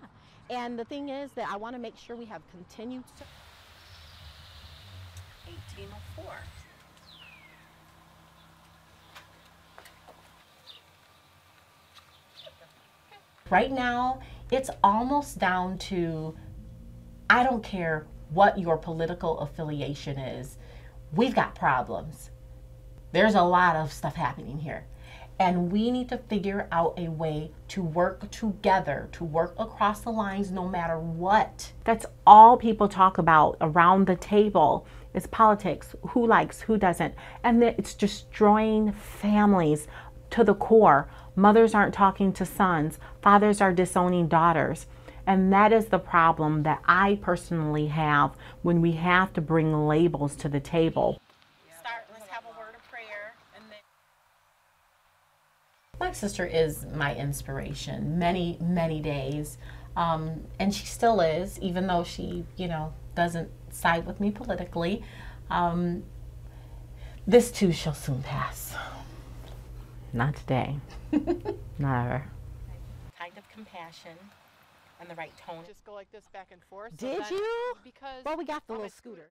Yeah. And the thing is that I want to make sure we have continued. 1804. Right now, it's almost down to I don't care what your political affiliation is, we've got problems. There's a lot of stuff happening here. And we need to figure out a way to work together, to work across the lines no matter what. That's all people talk about around the table is politics. Who likes, who doesn't. And it's destroying families to the core. Mothers aren't talking to sons, fathers are disowning daughters. And that is the problem that I personally have when we have to bring labels to the table. Start, let's have a word of prayer and then. My sister is my inspiration many, many days. Um, and she still is, even though she, you know, doesn't side with me politically. Um, this too shall soon pass. Not today. Not ever. Kind of compassion and the right tone. Just go like this back and forth. Did then- you? Because Well, we got the little scooter.